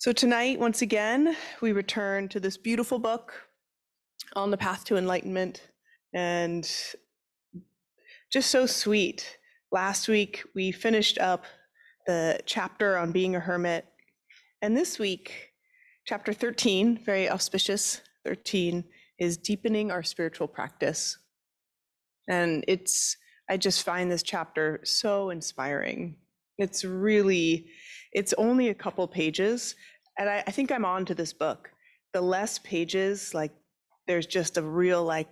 So tonight, once again, we return to this beautiful book on the path to enlightenment and just so sweet. Last week, we finished up the chapter on being a hermit. And this week, chapter 13, very auspicious 13, is deepening our spiritual practice. And it's, I just find this chapter so inspiring. It's really, it's only a couple pages. And I, I think I'm on to this book. The less pages, like there's just a real like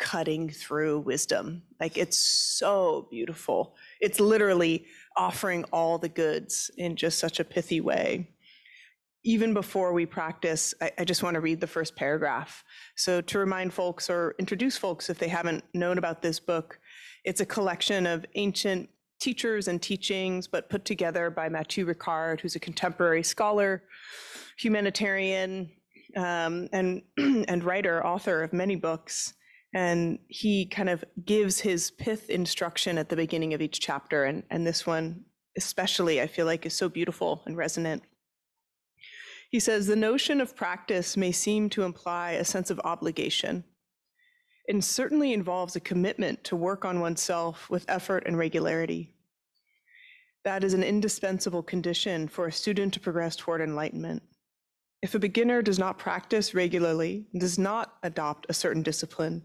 cutting through wisdom. Like it's so beautiful. It's literally offering all the goods in just such a pithy way. Even before we practice, I, I just want to read the first paragraph. So, to remind folks or introduce folks if they haven't known about this book, it's a collection of ancient teachers and teachings, but put together by Matthieu Ricard, who's a contemporary scholar, humanitarian, um, and, and writer, author of many books. And he kind of gives his pith instruction at the beginning of each chapter. And and this one especially i feel like is so beautiful and resonant. He says the notion of practice may seem to imply a sense of obligation and certainly involves a commitment to work on oneself with effort and regularity that is an indispensable condition for a student to progress toward enlightenment if a beginner does not practice regularly and does not adopt a certain discipline,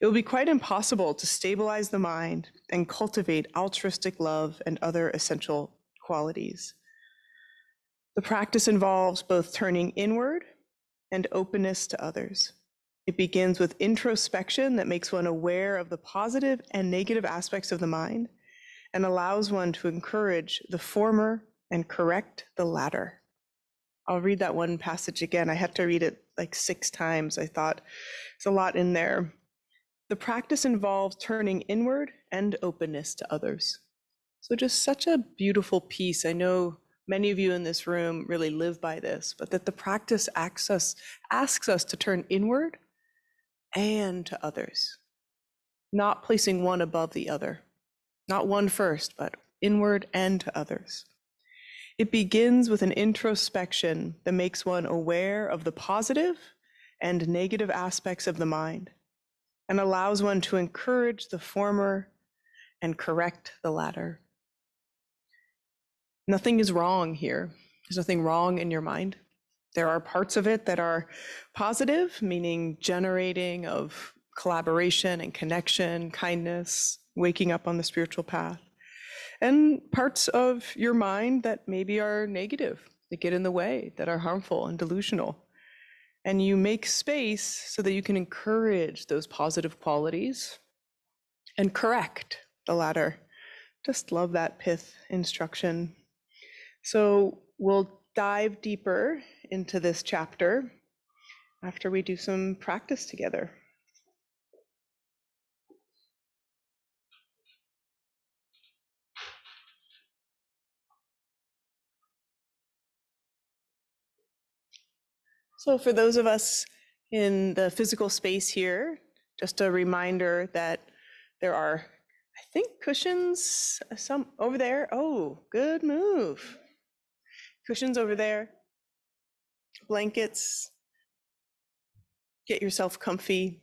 it will be quite impossible to stabilize the mind and cultivate altruistic love and other essential qualities. The practice involves both turning inward and openness to others. It begins with introspection that makes one aware of the positive and negative aspects of the mind and allows one to encourage the former and correct the latter. I'll read that one passage again. I had to read it like six times. I thought there's a lot in there. The practice involves turning inward and openness to others. So, just such a beautiful piece. I know many of you in this room really live by this, but that the practice asks us, asks us to turn inward and to others, not placing one above the other, not one first, but inward and to others. It begins with an introspection that makes one aware of the positive and negative aspects of the mind and allows one to encourage the former and correct the latter. Nothing is wrong here. There's nothing wrong in your mind. There are parts of it that are positive, meaning generating of collaboration and connection, kindness, waking up on the spiritual path and parts of your mind that maybe are negative, that get in the way, that are harmful and delusional. And you make space so that you can encourage those positive qualities and correct the latter. Just love that pith instruction. So we'll dive deeper into this chapter after we do some practice together. So for those of us in the physical space here, just a reminder that there are, I think, cushions uh, some over there. Oh, good move. Cushions over there, blankets. Get yourself comfy.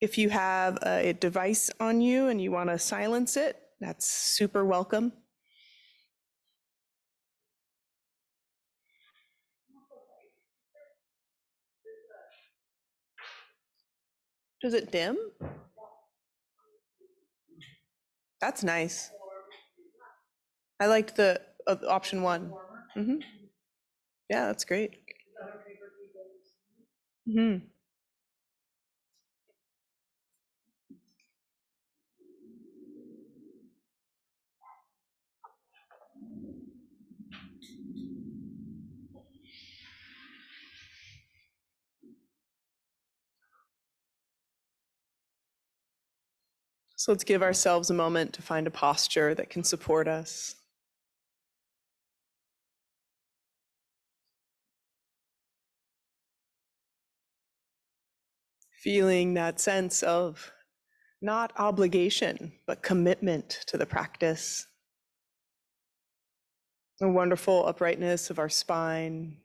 If you have a device on you and you want to silence it, that's super welcome. Does it dim? That's nice. I liked the uh, option one. hmm Yeah, that's great. hmm So let's give ourselves a moment to find a posture that can support us. Feeling that sense of not obligation, but commitment to the practice. the wonderful uprightness of our spine,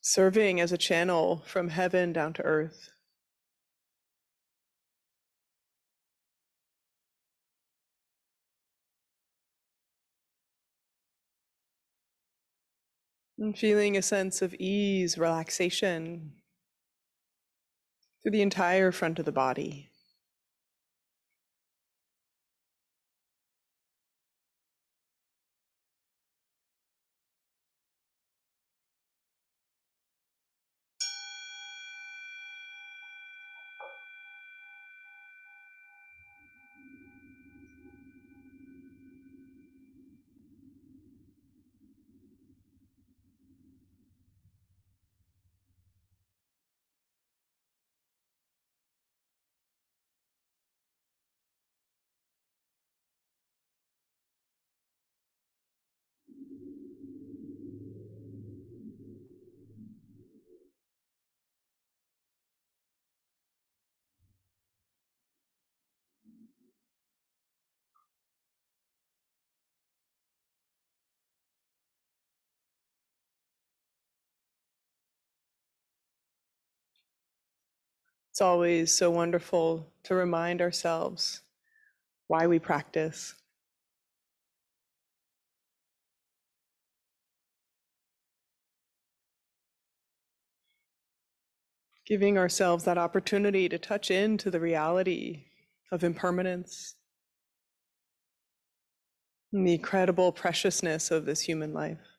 serving as a channel from heaven down to earth. And feeling a sense of ease, relaxation through the entire front of the body. It's always so wonderful to remind ourselves why we practice. Giving ourselves that opportunity to touch into the reality of impermanence and the incredible preciousness of this human life.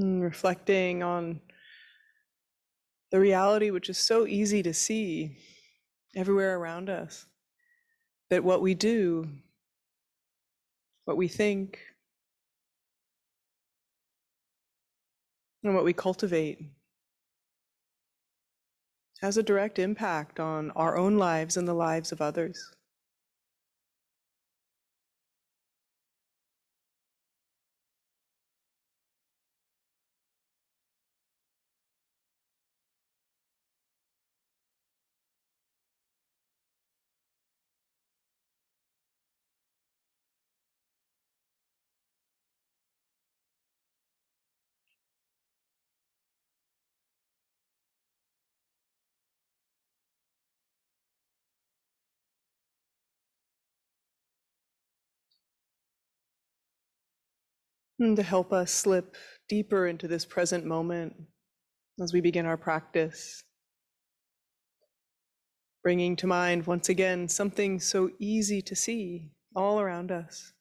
Mm, reflecting on the reality which is so easy to see everywhere around us that what we do, what we think, and what we cultivate has a direct impact on our own lives and the lives of others. To help us slip deeper into this present moment as we begin our practice. Bringing to mind once again something so easy to see all around us.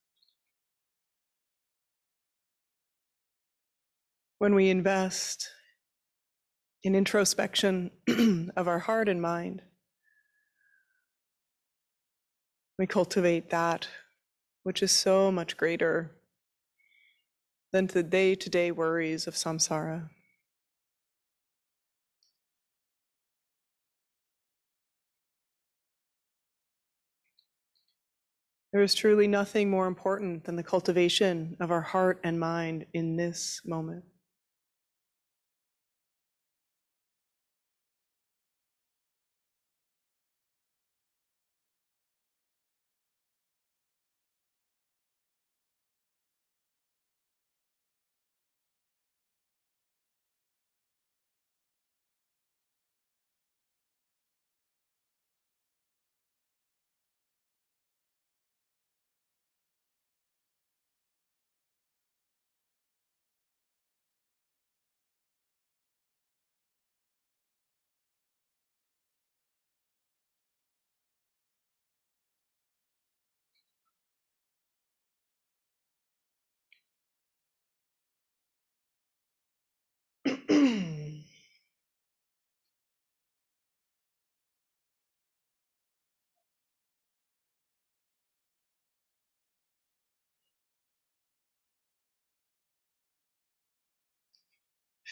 When we invest in introspection of our heart and mind, we cultivate that which is so much greater than to the day to day worries of samsara. There is truly nothing more important than the cultivation of our heart and mind in this moment.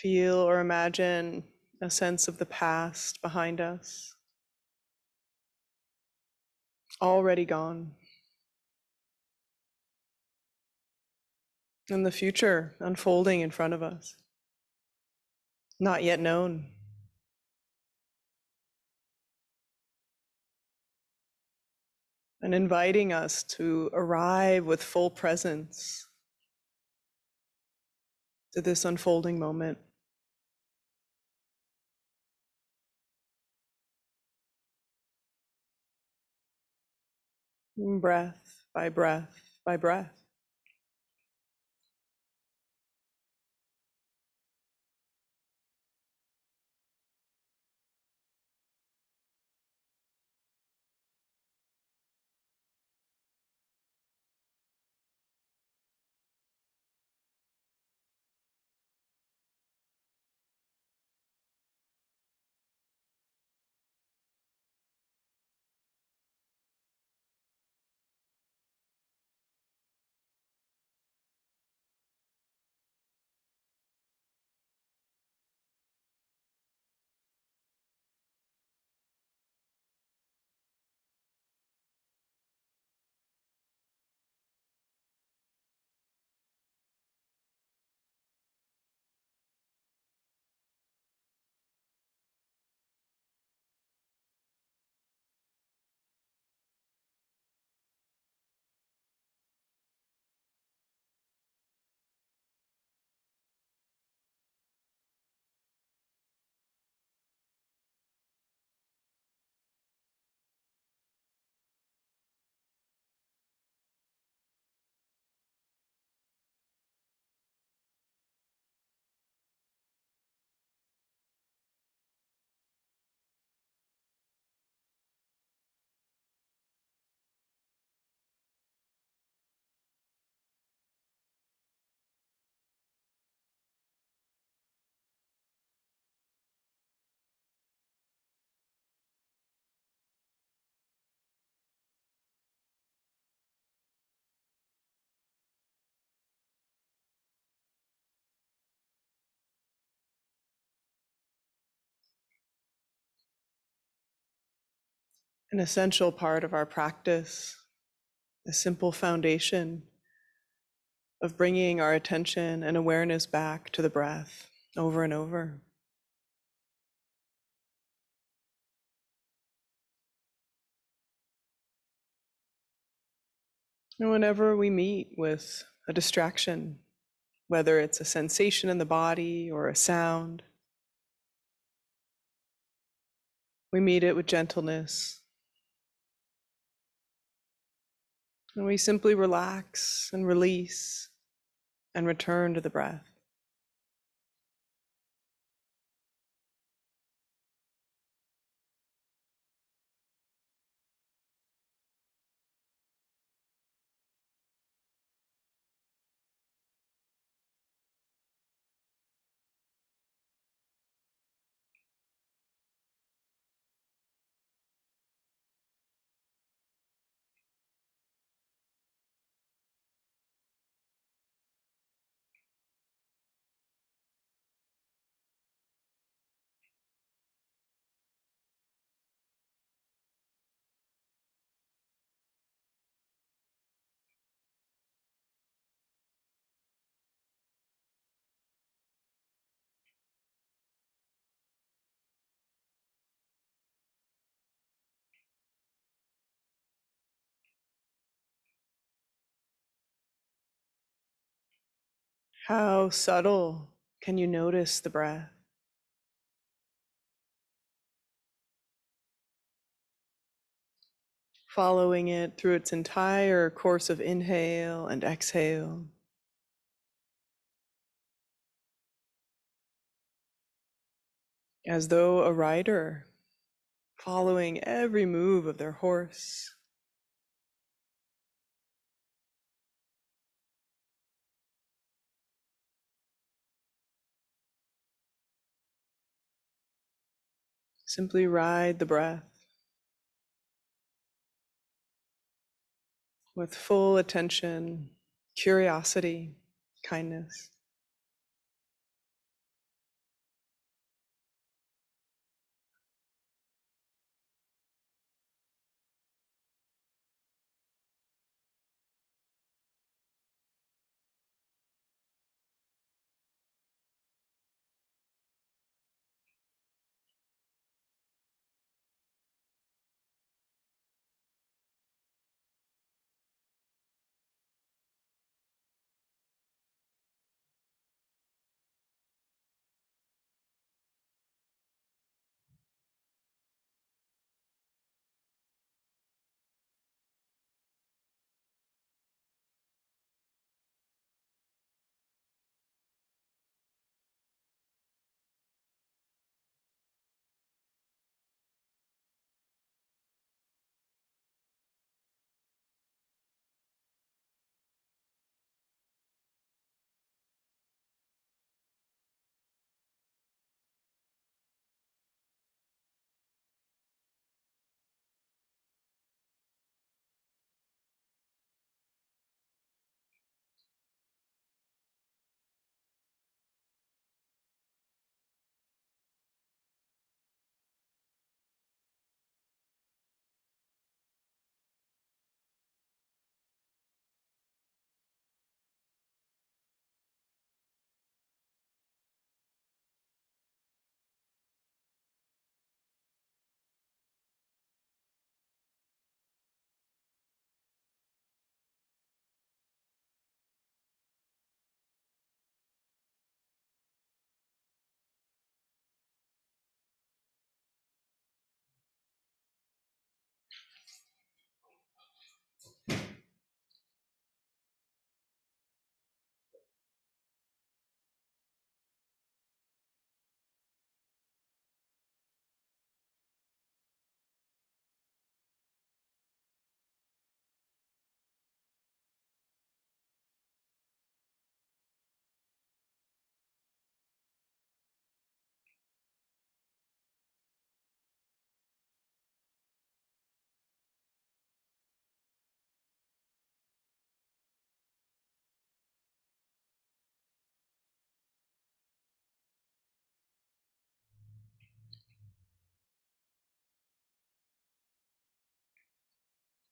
Feel or imagine a sense of the past behind us, already gone. And the future unfolding in front of us, not yet known. And inviting us to arrive with full presence to this unfolding moment. Breath by breath by breath. An essential part of our practice, a simple foundation of bringing our attention and awareness back to the breath over and over. And whenever we meet with a distraction, whether it's a sensation in the body or a sound, we meet it with gentleness And we simply relax and release and return to the breath. How subtle can you notice the breath? Following it through its entire course of inhale and exhale. As though a rider following every move of their horse. Simply ride the breath with full attention, curiosity, kindness.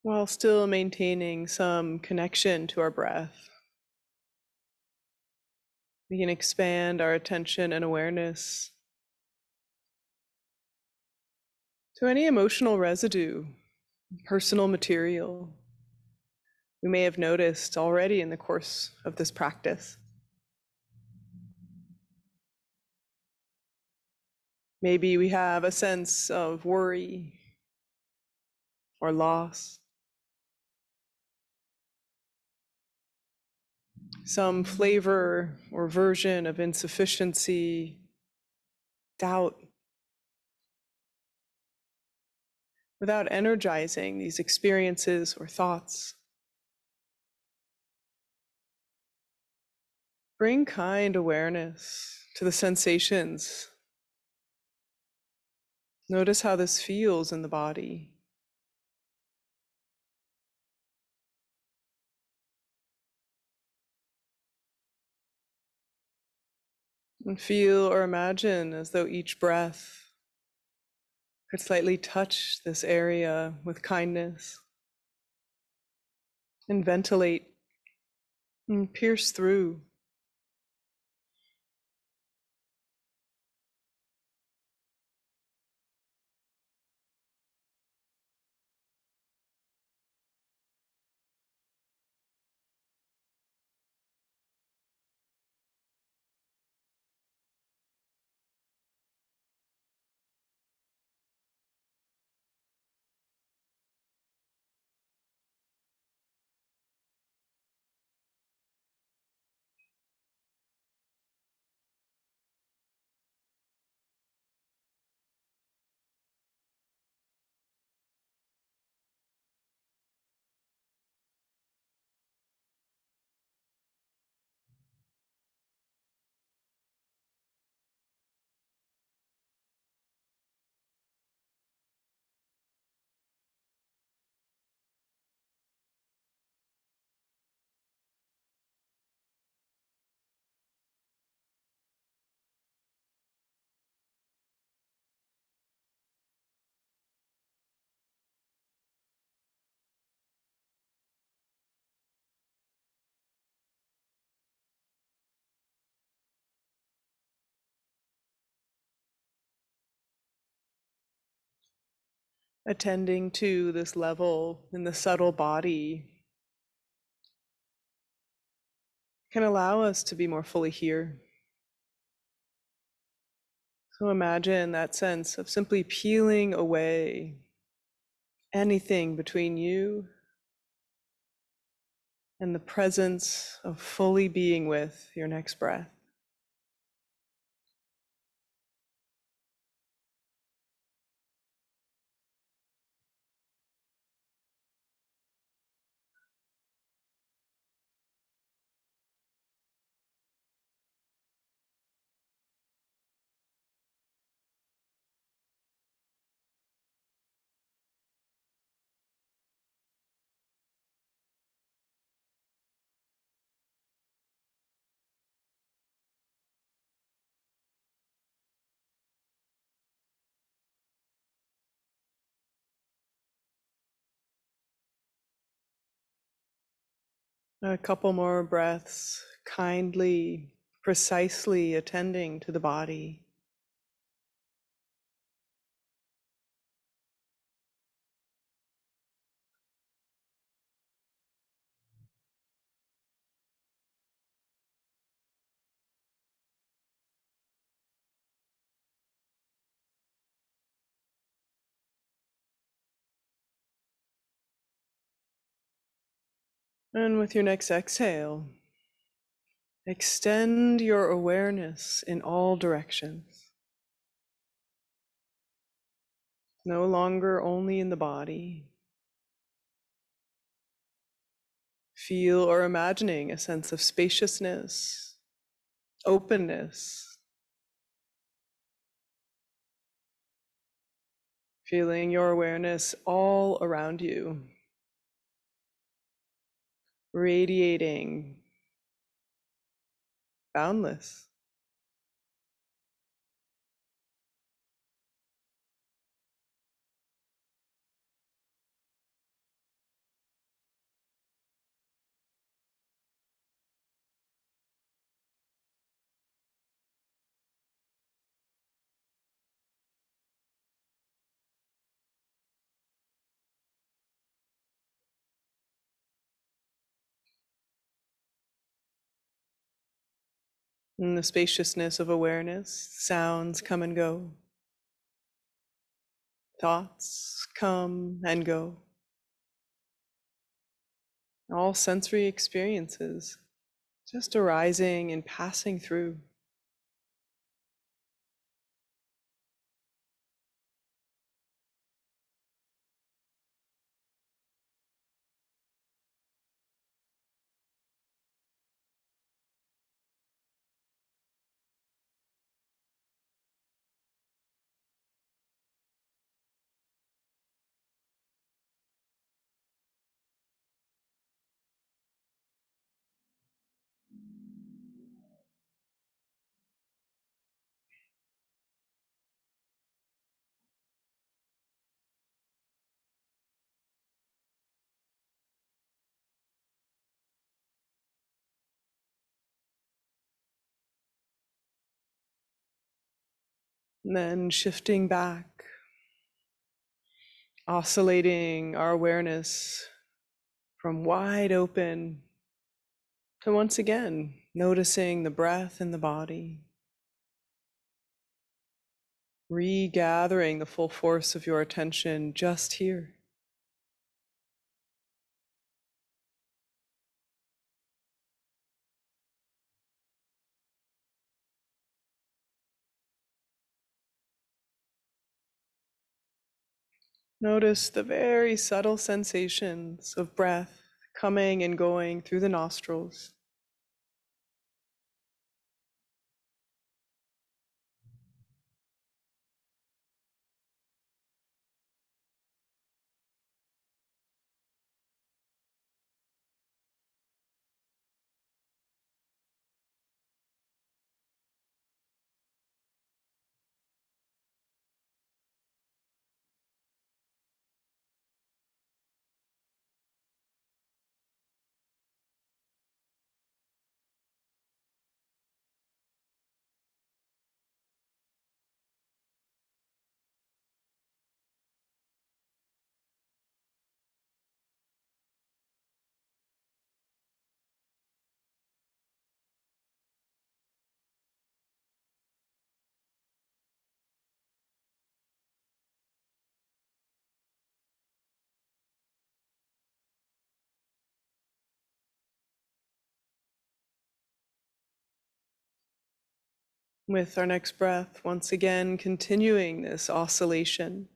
While still maintaining some connection to our breath. We can expand our attention and awareness to any emotional residue, personal material we may have noticed already in the course of this practice. Maybe we have a sense of worry or loss. Some flavor or version of insufficiency, doubt. Without energizing these experiences or thoughts. Bring kind awareness to the sensations Notice how this feels in the body. And feel or imagine as though each breath could slightly touch this area with kindness and ventilate and pierce through. Attending to this level in the subtle body can allow us to be more fully here. So imagine that sense of simply peeling away anything between you and the presence of fully being with your next breath. A couple more breaths, kindly, precisely attending to the body. And with your next exhale, extend your awareness in all directions. No longer only in the body. Feel or imagining a sense of spaciousness, openness. Feeling your awareness all around you radiating, boundless. In the spaciousness of awareness, sounds come and go. Thoughts come and go. All sensory experiences just arising and passing through. And then shifting back, oscillating our awareness from wide open to once again noticing the breath in the body, regathering the full force of your attention just here. Notice the very subtle sensations of breath coming and going through the nostrils. With our next breath, once again, continuing this oscillation.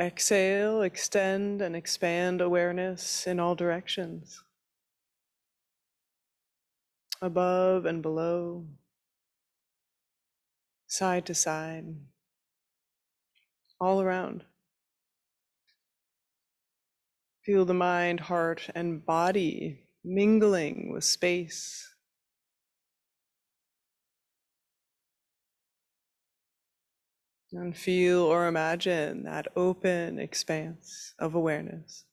Exhale, extend and expand awareness in all directions, above and below, side to side, all around. Feel the mind, heart, and body mingling with space. And feel or imagine that open expanse of awareness.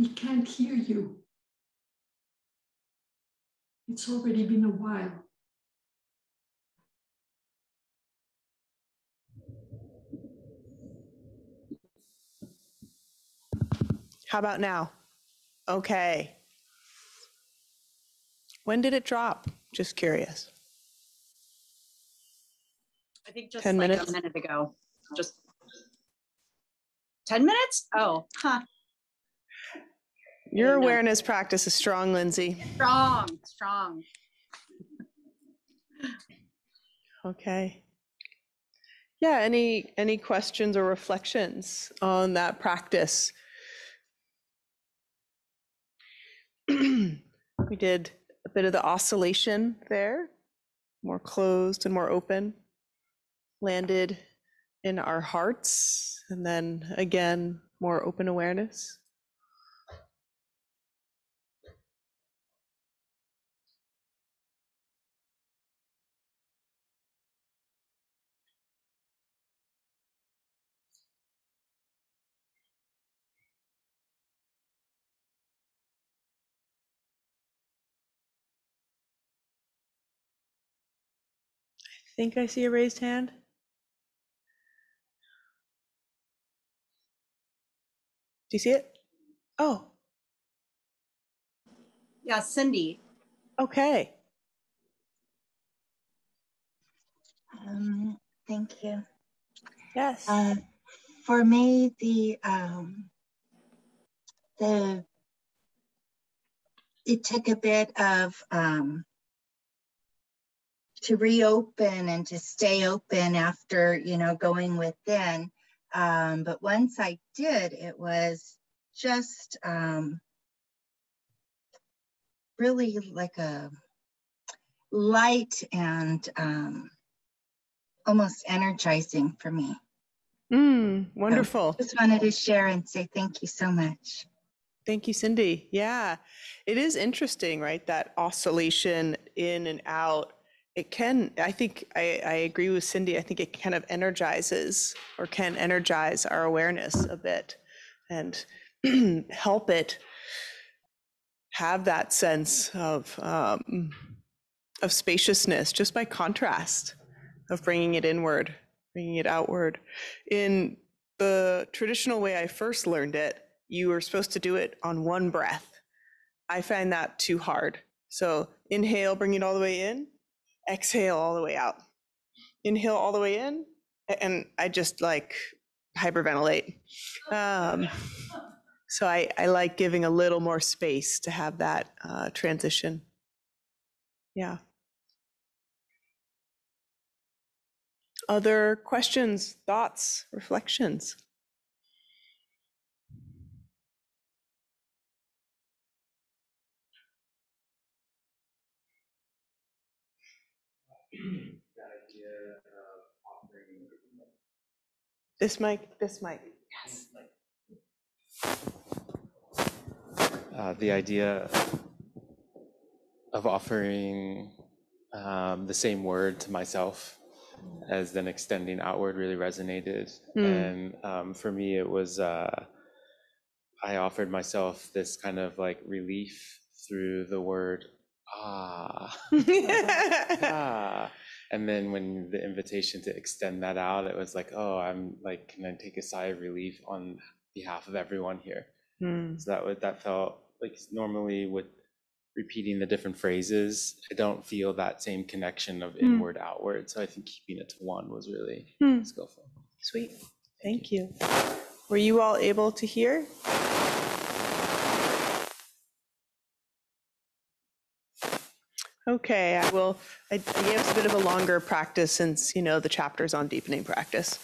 We can't hear you. It's already been a while. How about now? Okay. When did it drop? Just curious. I think just 10 like minutes? a minute ago, just 10 minutes? Oh, huh. Your awareness practice is strong, Lindsay. Strong, strong. Okay. Yeah, any any questions or reflections on that practice? we did a bit of the oscillation there, more closed and more open. Landed in our hearts and then again more open awareness. Think I see a raised hand. Do you see it? Oh, Yeah, Cindy. okay. Um, thank you. Yes. Uh, for me, the um, the it took a bit of um, to reopen and to stay open after you know going within. Um, but once I did, it was just um, really like a light and um, almost energizing for me. Mm, wonderful. Just wanted to share and say thank you so much. Thank you, Cindy. Yeah, it is interesting, right? That oscillation in and out. It can, I think, I, I agree with Cindy. I think it kind of energizes or can energize our awareness a bit and help it have that sense of um, of spaciousness just by contrast of bringing it inward, bringing it outward. In the traditional way I first learned it, you were supposed to do it on one breath. I find that too hard. So inhale, bring it all the way in, exhale all the way out. Inhale all the way in, and I just like hyperventilate. Um, so I, I like giving a little more space to have that uh, transition. Yeah. Other questions, thoughts, reflections? This mic, this mic. Yes. uh, the idea of offering um, the same word to myself as then extending outward really resonated. Mm. And um, for me, it was uh, I offered myself this kind of like relief through the word ah. ah. And then when the invitation to extend that out, it was like, oh, I'm like, can I take a sigh of relief on behalf of everyone here? Hmm. So that would that felt like normally with repeating the different phrases, I don't feel that same connection of Hmm. inward outward. So I think keeping it to one was really Hmm. skillful. Sweet. Thank you. Were you all able to hear? Okay, I will, I gave us a bit of a longer practice since, you know, the chapter's on deepening practice.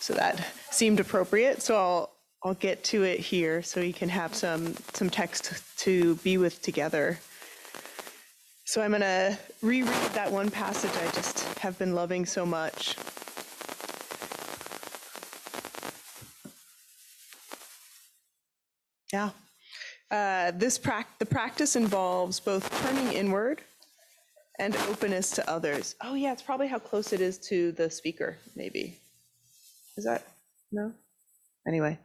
So that seemed appropriate. So I'll, I'll get to it here so you can have some, some text to be with together. So I'm going to reread that one passage I just have been loving so much. Yeah. Uh, this prac- the practice involves both turning inward and openness to others. Oh yeah, it's probably how close it is to the speaker, maybe. Is that no? Anyway,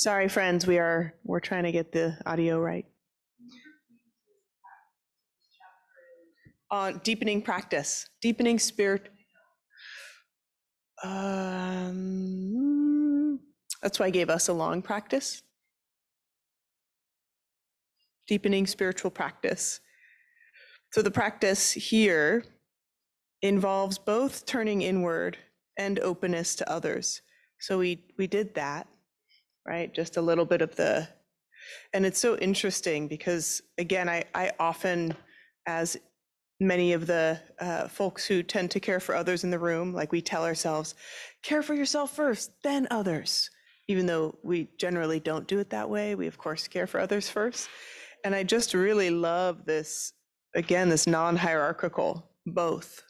Sorry, friends, we are, we're trying to get the audio right. On deepening practice, deepening spirit. Um, that's why I gave us a long practice. Deepening spiritual practice. So the practice here involves both turning inward and openness to others. So we we did that, right? Just a little bit of the and it's so interesting because again, I I often as many of the uh, folks who tend to care for others in the room, like we tell ourselves, care for yourself first, then others. Even though we generally don't do it that way, we of course care for others first. And I just really love this, again, this non hierarchical, both,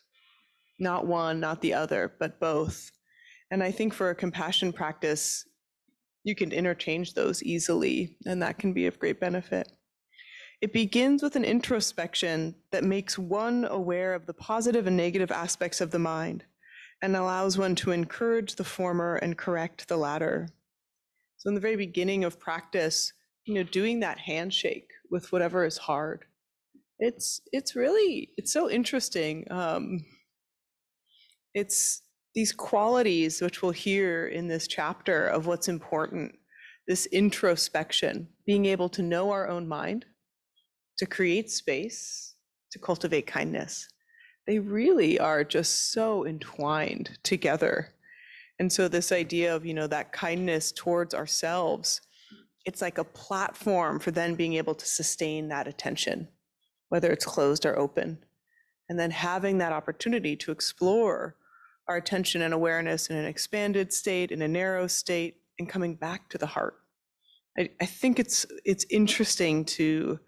not one, not the other, but both. And I think for a compassion practice, you can interchange those easily, and that can be of great benefit. It begins with an introspection that makes one aware of the positive and negative aspects of the mind and allows one to encourage the former and correct the latter. So, in the very beginning of practice, you know, doing that handshake with whatever is hard, it's it's really it's so interesting. Um, it's these qualities which we'll hear in this chapter of what's important. This introspection, being able to know our own mind, to create space, to cultivate kindness. They really are just so entwined together. And so this idea of, you know, that kindness towards ourselves, it's like a platform for then being able to sustain that attention, whether it's closed or open. And then having that opportunity to explore our attention and awareness in an expanded state, in a narrow state, and coming back to the heart. I, I think it's it's interesting to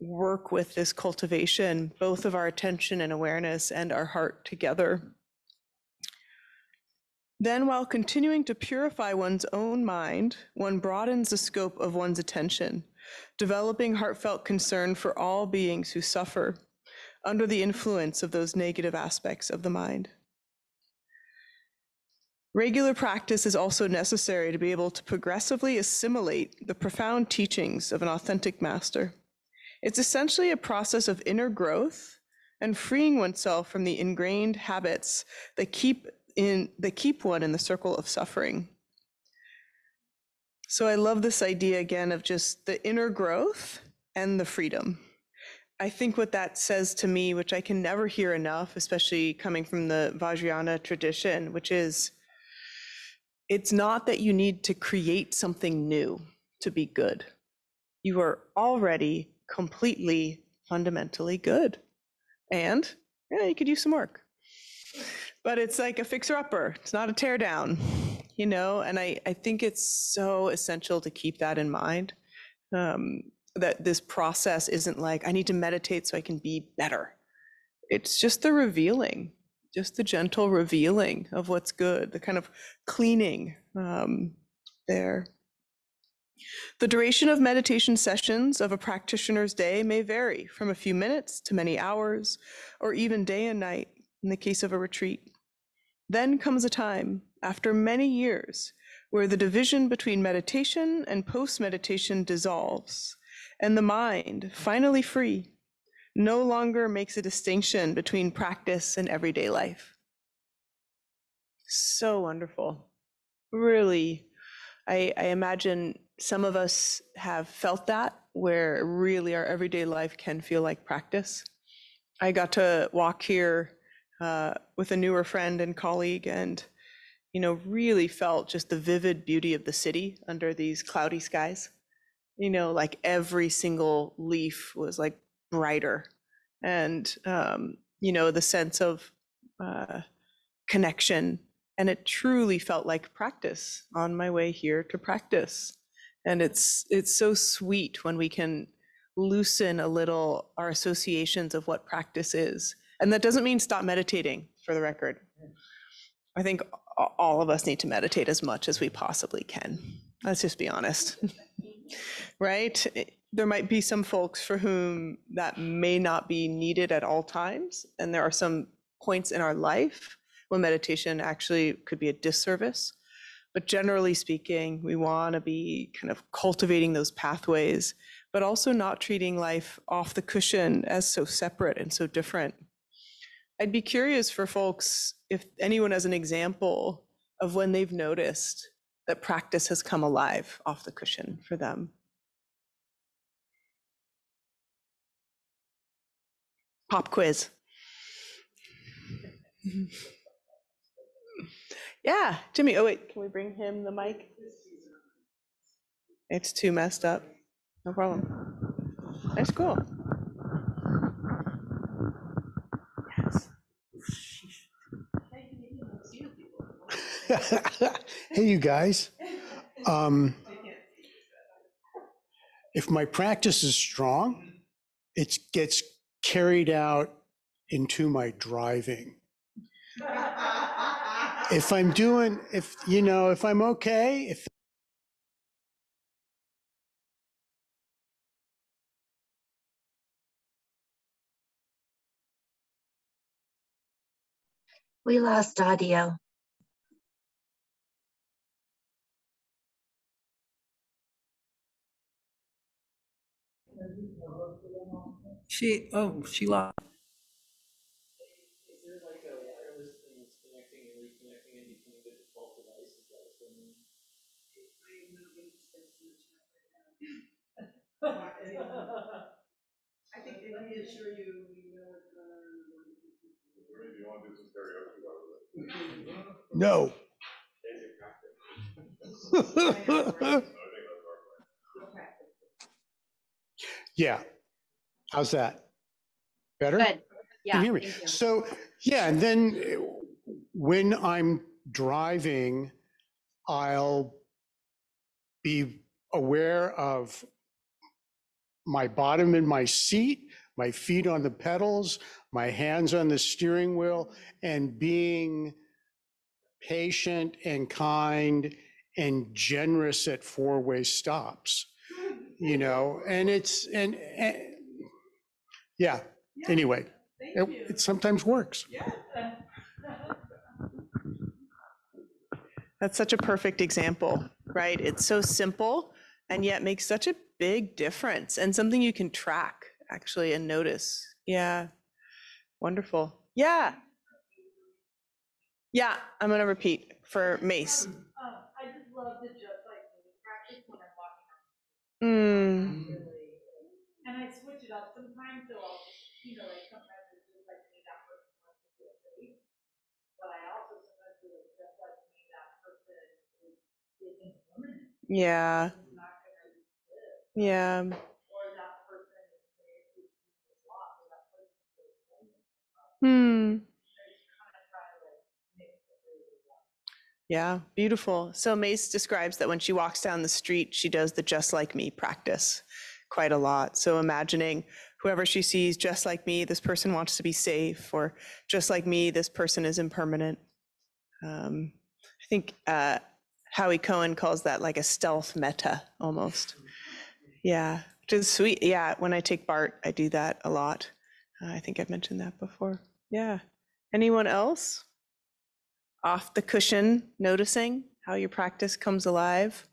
work with this cultivation, both of our attention and awareness and our heart together. Then, while continuing to purify one's own mind, one broadens the scope of one's attention, developing heartfelt concern for all beings who suffer under the influence of those negative aspects of the mind. Regular practice is also necessary to be able to progressively assimilate the profound teachings of an authentic master. It's essentially a process of inner growth and freeing oneself from the ingrained habits that keep in that keep one in the circle of suffering. So I love this idea again of just the inner growth and the freedom. I think what that says to me, which I can never hear enough, especially coming from the Vajrayana tradition, which is it's not that you need to create something new to be good. You are already completely fundamentally good. And yeah, you could use some work. But it's like a fixer upper, it's not a tear down, you know? And I, I think it's so essential to keep that in mind. Um, that this process isn't like, I need to meditate so I can be better. It's just the revealing, just the gentle revealing of what's good, the kind of cleaning um, there. The duration of meditation sessions of a practitioner's day may vary from a few minutes to many hours, or even day and night in the case of a retreat. Then comes a time, after many years, where the division between meditation and post meditation dissolves, and the mind, finally free, no longer makes a distinction between practice and everyday life. So wonderful. Really, I, I imagine some of us have felt that where really our everyday life can feel like practice. I got to walk here uh, with a newer friend and colleague and you know really felt just the vivid beauty of the city under these cloudy skies. You know like every single leaf was like brighter. And um, you know the sense of uh, connection. And it truly felt like practice on my way here to practice. And it's it's so sweet when we can loosen a little our associations of what practice is. And that doesn't mean stop meditating for the record. I think all of us need to meditate as much as we possibly can. Let's just be honest. Right? There might be some folks for whom that may not be needed at all times and there are some points in our life when meditation actually could be a disservice. But generally speaking, we want to be kind of cultivating those pathways, but also not treating life off the cushion as so separate and so different. I'd be curious for folks if anyone has an example of when they've noticed that practice has come alive off the cushion for them. Pop quiz. Yeah, Jimmy. Oh, wait, can we bring him the mic? It's too messed up. No problem. That's cool. hey, you guys. Um, if my practice is strong, it gets carried out into my driving. If I'm doing, if, you know, if I'm okay, if We lost audio. She, oh, she lost. Is there like a wireless thing that's connecting and reconnecting in between the default devices? That was what I mean. I think they may assure you, we know what's uh, no. yeah. How's that? Better? Good. Yeah. you hear me? So, yeah, and then when I'm driving, I'll be aware of my bottom in my seat, my feet on the pedals, my hands on the steering wheel, and being patient and kind and generous at four-way stops, you know, and it's, and, and yeah, anyway, it, it sometimes works. That's such a perfect example, right? It's so simple and yet makes such a big difference and something you can track actually and notice. Yeah. Wonderful. Yeah. Yeah, I'm going to repeat for Mace. Um, I just love the just like me practice when I'm walking Mm, around, really. And I switch it up sometimes, so I'll, you know, like sometimes it's just like me, that person wants to feel safe. But I also sometimes feel like just like me, that person is, isn't live. Yeah. Or that person is very, is is lost, or that person is very. Hmm. I just kind of try to like mix the three of them. Yeah, beautiful. So Mace describes that when she walks down the street, she does the just like me practice quite a lot. So imagining whoever she sees just like me, this person wants to be safe, or just like me, this person is impermanent. Um, I think uh, Howie Cohn calls that like a stealth metta almost. Yeah, which is sweet. Yeah, when I take BART, I do that a lot. Uh, I think I've mentioned that before. Yeah. Anyone else? off the cushion, noticing how your practice comes alive.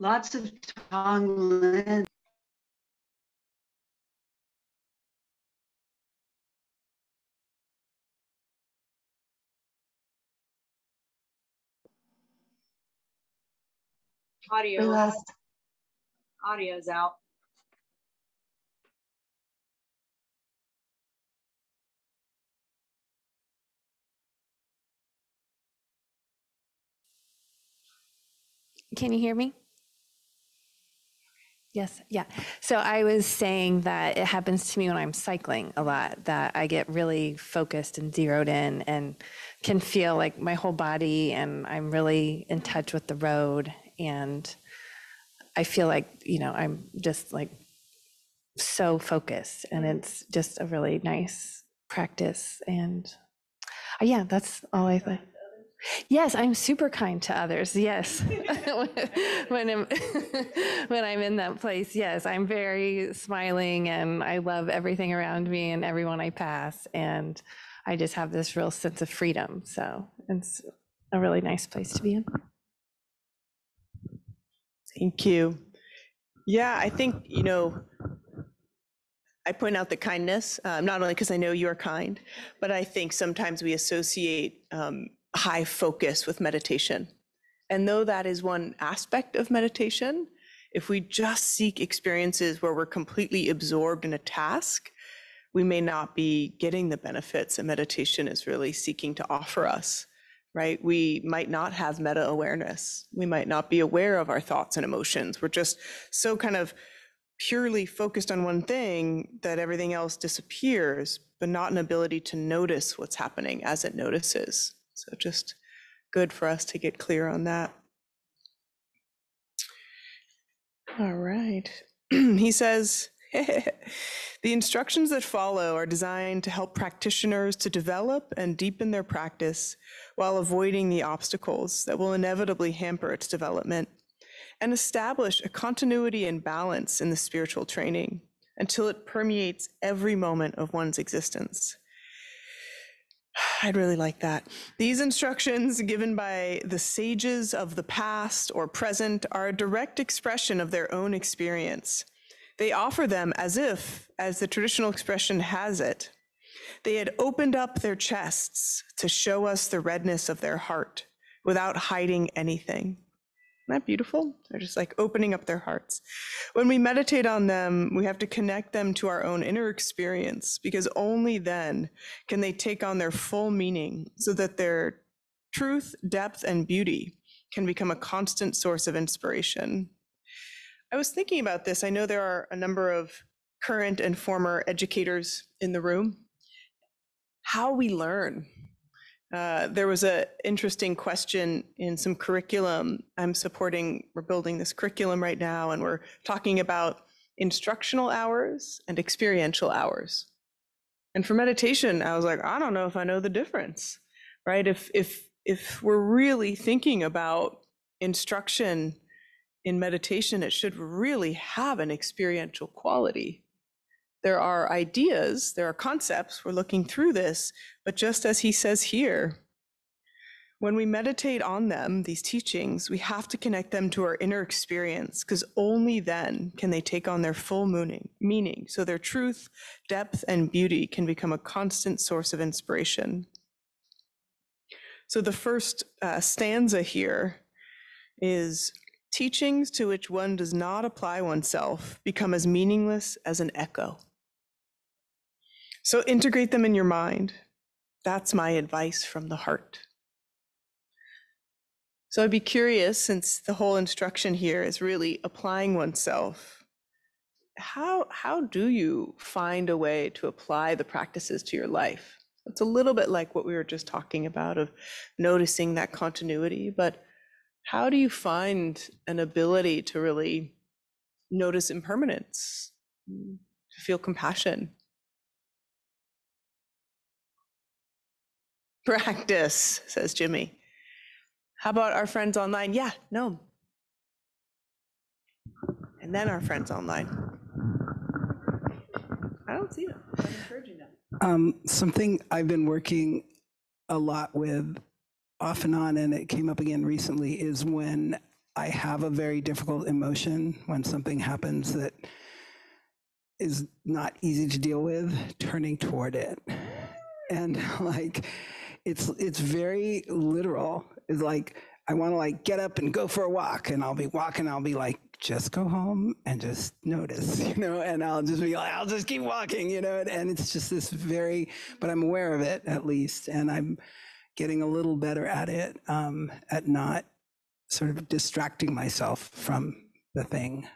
Lots of Tonglen. We Audio, lost, audio's out. Can you hear me? Yes, yeah. So I was saying that it happens to me when I'm cycling a lot, that I get really focused and zeroed in and can feel like my whole body and I'm really in touch with the road. And I feel like, you know, I'm just like so focused and it's just a really nice practice. And uh, yeah, that's all I think. Yes, I'm super kind to others. Yes. when I'm when I'm in that place, yes, I'm very smiling and I love everything around me and everyone I pass and I just have this real sense of freedom. So, it's a really nice place to be in. Thank you. Yeah, I think, you know, I point out the kindness, uh, not only because I know you're kind, but I think sometimes we associate um, high focus with meditation. And though that is one aspect of meditation, if we just seek experiences where we're completely absorbed in a task, we may not be getting the benefits that meditation is really seeking to offer us, right? We might not have meta awareness. We might not be aware of our thoughts and emotions. We're just so kind of purely focused on one thing that everything else disappears, but not an ability to notice what's happening as it notices. So just good for us to get clear on that. All right. he says, the instructions that follow are designed to help practitioners to develop and deepen their practice while avoiding the obstacles that will inevitably hamper its development and establish a continuity and balance in the spiritual training until it permeates every moment of one's existence. I'd really like that. These instructions given by the sages of the past or present are a direct expression of their own experience. They offer them as if, as the traditional expression has it, they had opened up their chests to show us the redness of their heart without hiding anything. That beautiful? They're just like opening up their hearts. When we meditate on them, we have to connect them to our own inner experience because only then can they take on their full meaning so that their truth, depth, and beauty can become a constant source of inspiration. I was thinking about this. I know there are a number of current and former educators in the room. How we learn uh, there was an interesting question in some curriculum. I'm supporting, we're building this curriculum right now, and we're talking about instructional hours and experiential hours. And for meditation, I was like, I don't know if I know the difference, right? If if if we're really thinking about instruction in meditation, it should really have an experiential quality there are ideas, there are concepts, we're looking through this, but just as he says here, when we meditate on them, these teachings, we have to connect them to our inner experience because only then can they take on their full meaning. So their truth, depth, and beauty can become a constant source of inspiration. So the first uh, stanza here is teachings to which one does not apply oneself become as meaningless as an echo. So integrate them in your mind. That's my advice from the heart. So I'd be curious, since the whole instruction here is really applying oneself, how, how do you find a way to apply the practices to your life? It's a little bit like what we were just talking about of noticing that continuity, but how do you find an ability to really notice impermanence, to feel compassion, Practice, says Jimmy. How about our friends online? Yeah, no. And then our friends online. I don't see them. I'm encouraging them. Um, something I've been working a lot with off and on, and it came up again recently, is when I have a very difficult emotion, when something happens that is not easy to deal with, turning toward it. And like, it's it's very literal. It's like I want to like get up and go for a walk, and I'll be walking. I'll be like, just go home and just notice, you know, and I'll just be like, I'll just keep walking, you know, and, it's just this very, but I'm aware of it at least, and I'm getting a little better at it, um, at not sort of distracting myself from the thing,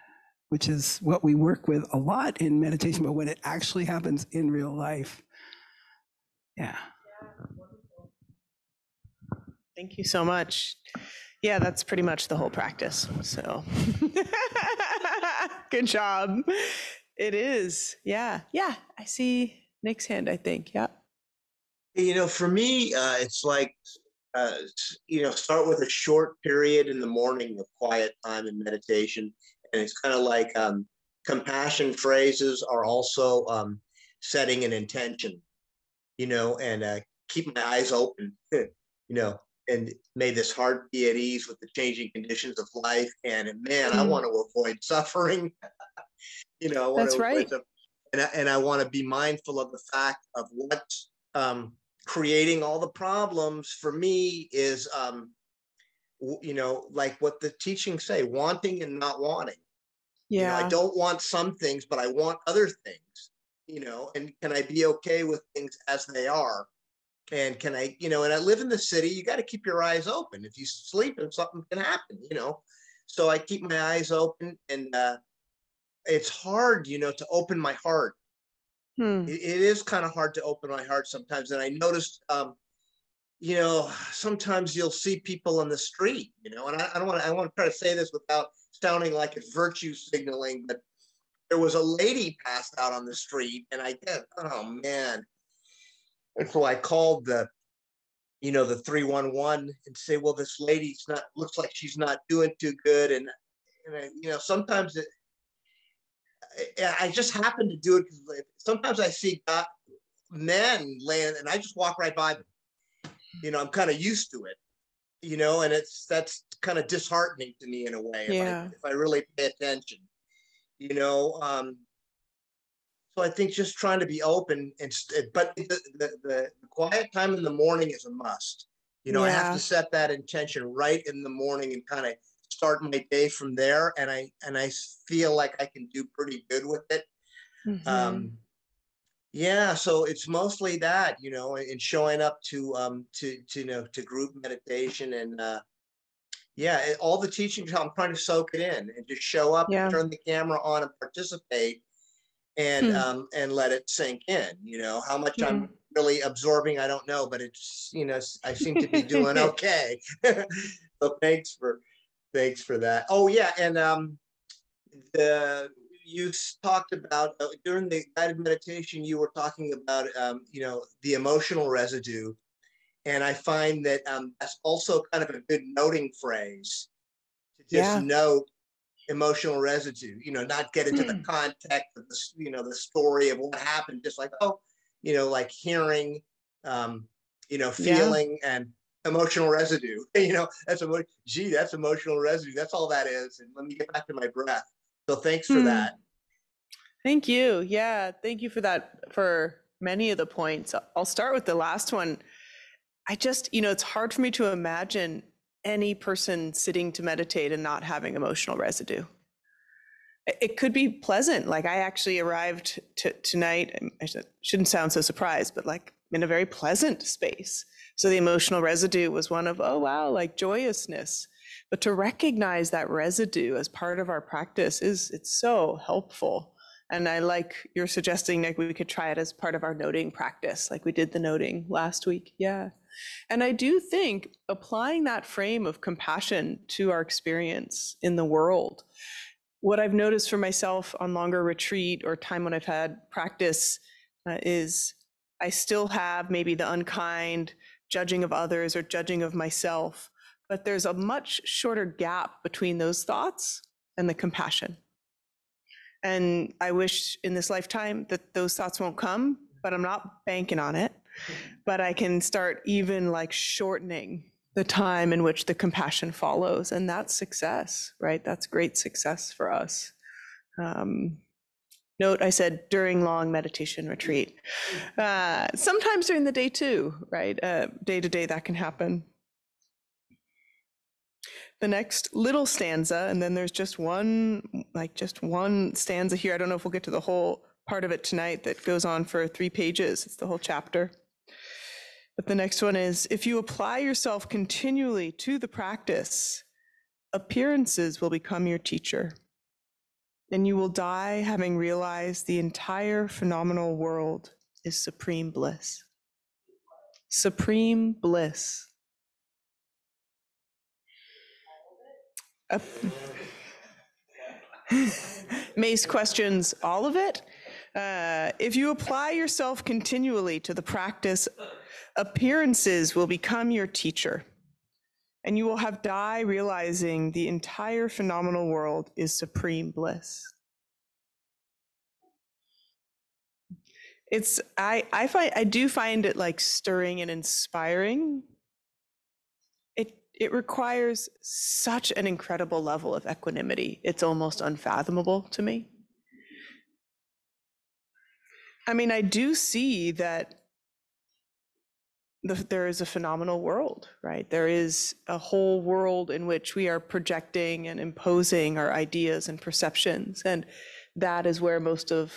which is what we work with a lot in meditation, but when it actually happens in real life, yeah. Thank you so much. Yeah, that's pretty much the whole practice. So good job. It is. Yeah. Yeah. I see Nick's hand, I think. Yeah. You know, for me, uh, it's like uh, you know, start with a short period in the morning of quiet time and meditation. And it's kind of like um, compassion phrases are also um, setting an intention, you know, and uh, keep my eyes open, you know, and may this heart be at ease with the changing conditions of life. And man, I Mm. want to avoid suffering. you know, I That's right. suff- And I, and I want to be mindful of the fact of what um, creating all the problems for me is, um, w- you know, like what the teachings say, wanting and not wanting. You know, I don't want some things, but I want other things, you know, and can I be okay with things as they are? And can I, you know, and I live in the city, you got to keep your eyes open. If you sleep and something can happen, you know. So I keep my eyes open and uh it's hard, you know, to open my heart. Hmm. It, it is kind of hard to open my heart sometimes. And I noticed um, you know, sometimes you'll see people on the street, you know, and I, I don't want to, I want to try to say this without sounding like it's virtue signaling, but there was a lady passed out on the street and I get, oh man. And so I called the, you know, the 311 and say, well, this lady's not, looks like she's not doing too good. And, and I, you know, sometimes it, I, just happen to do it because sometimes I see God, men land and I just walk right by them you know, I'm kind of used to it, you know, and it's that's kind of disheartening to me in a way if, Yeah. I, if I really pay attention, you know. Um, so I think just trying to be open and st- but the, the, the quiet time in the morning is a must. You know, I have to set that intention right in the morning and kind of start my day from there, and I and I feel like I can do pretty good with it. Mhm. Um, yeah, so it's mostly that, you know, and showing up to um to to you know to group meditation and uh yeah, all the teachings I'm trying to soak it in and just show up, Yeah. turn the camera on and participate and Hmm. um and let it sink in, you know, how much Hmm. I'm really absorbing, I don't know, but it's you know, I seem to be doing okay. so thanks for thanks for that. Oh yeah, and um the you talked about uh, during the guided meditation you were talking about um, you know the emotional residue and i find that um, that's also kind of a good noting phrase to just Yeah. note emotional residue you know not get into the Hmm. context of the you know the story of what happened just like oh you know like hearing um, you know Yeah. feeling and emotional residue you know that's emo- gee that's emotional residue that's all that is and let me get back to my breath so thanks for Hmm. that Thank you. Yeah, thank you for that, for many of the points. I'll start with the last one. I just, you know, it's hard for me to imagine any person sitting to meditate and not having emotional residue. It- could be pleasant. Like I actually arrived to, tonight, and I should- shouldn't sound so surprised, but like in a very pleasant space. So the emotional residue was one of, oh, wow, like joyousness. But to recognize that residue as part of our practice is, it's so helpful. And I like you're suggesting like we could try it as part of our noting practice, like we did the noting last week. Yeah. And I do think applying that frame of compassion to our experience in the world, what I've noticed for myself on longer retreat or time when I've had practice uh, is I still have maybe the unkind judging of others or judging of myself, but there's a much shorter gap between those thoughts and the compassion. And I wish in this lifetime that those thoughts won't come, but I'm not banking on it. But I can start even like shortening the time in which the compassion follows. And that's success, right? That's great success for us. Um, note I said during long meditation retreat. Uh, sometimes during the day too, right? Uh, day to day that can happen. The next little stanza, and then there's just one, like just one stanza here. I don't know if we'll get to the whole part of it tonight that goes on for three pages. It's the whole chapter. But the next one is if you apply yourself continually to the practice, appearances will become your teacher. And you will die having realized the entire phenomenal world is supreme bliss. Supreme bliss. Mace questions all of it. Uh, if you apply yourself continually to the practice, Appearances will become your teacher, and you will have die realizing the entire phenomenal world is supreme bliss. It's I I find I do find it like stirring and inspiring. It requires such an incredible level of equanimity. It's almost unfathomable to me. I mean, I do see that the, there is a phenomenal world, right? There is a whole world in which we are projecting and imposing our ideas and perceptions. And that is where most of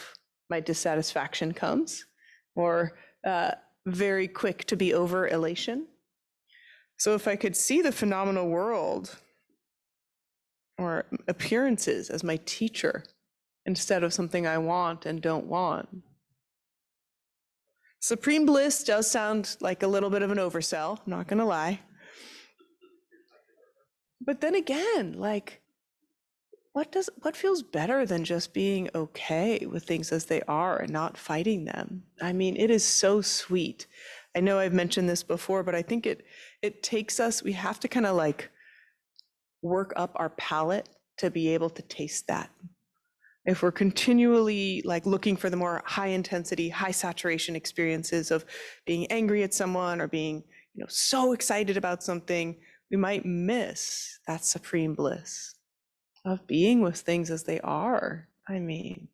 my dissatisfaction comes, or uh, very quick to be over elation. So if I could see the phenomenal world or appearances as my teacher instead of something I want and don't want, Supreme bliss does sound like a little bit of an oversell, I'm not going to lie. But then again, like what does what feels better than just being okay with things as they are and not fighting them? I mean, it is so sweet. I know I've mentioned this before, but I think it it takes us we have to kind of like work up our palate to be able to taste that. If we're continually like looking for the more high intensity high saturation experiences of being angry at someone or being you know so excited about something we might miss that supreme bliss of being with things as they are i mean.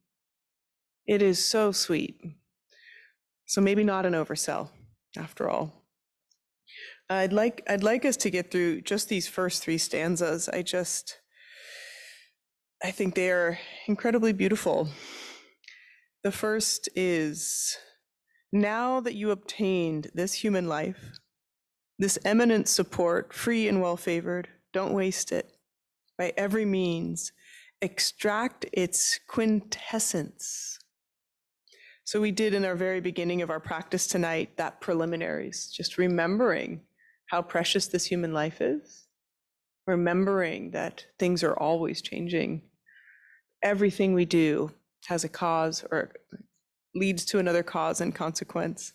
It is so sweet. So maybe not an oversell after all i'd like i'd like us to get through just these first three stanzas i just I think they are incredibly beautiful. The first is now that you obtained this human life, this eminent support, free and well favored, don't waste it. By every means, extract its quintessence. So, we did in our very beginning of our practice tonight that preliminaries, just remembering how precious this human life is, remembering that things are always changing everything we do has a cause or leads to another cause and consequence.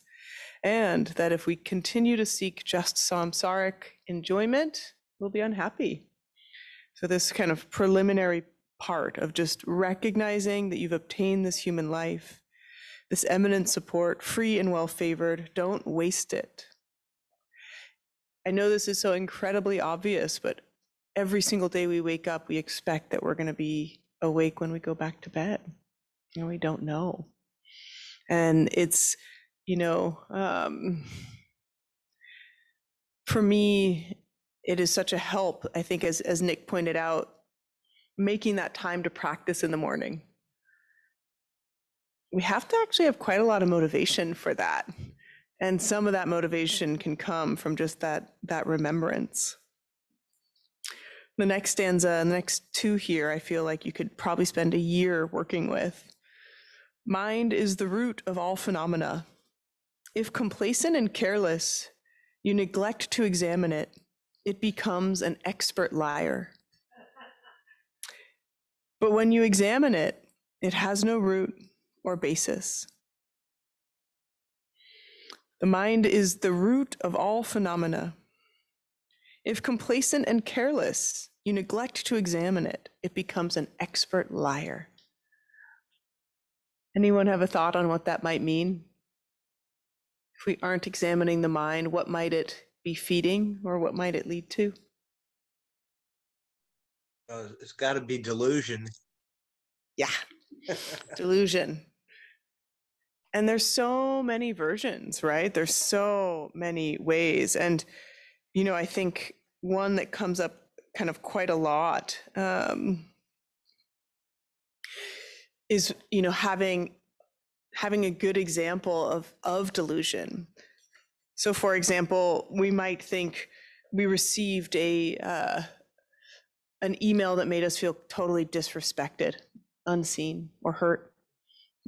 And that if we continue to seek just samsaric enjoyment, we'll be unhappy. So, this kind of preliminary part of just recognizing that you've obtained this human life, this eminent support, free and well favored, don't waste it. I know this is so incredibly obvious, but every single day we wake up, we expect that we're going to be awake when we go back to bed. And we don't know. And it's, you know, um, for me, it is such a help, I think, as, as Nick pointed out, making that time to practice in the morning. We have to actually have quite a lot of motivation for that. And some of that motivation can come from just that, that remembrance. The next stanza and the next two here, I feel like you could probably spend a year working with. Mind is the root of all phenomena. If complacent and careless, you neglect to examine it, it becomes an expert liar. But when you examine it, it has no root or basis. The mind is the root of all phenomena. If complacent and careless, you neglect to examine it, it becomes an expert liar. Anyone have a thought on what that might mean? If we aren't examining the mind, what might it be feeding or what might it lead to? Uh, it's got to be delusion. Yeah, delusion. And there's so many versions, right? There's so many ways. And, you know, I think one that comes up kind of quite a lot um, is you know having having a good example of of delusion so for example we might think we received a uh, an email that made us feel totally disrespected unseen or hurt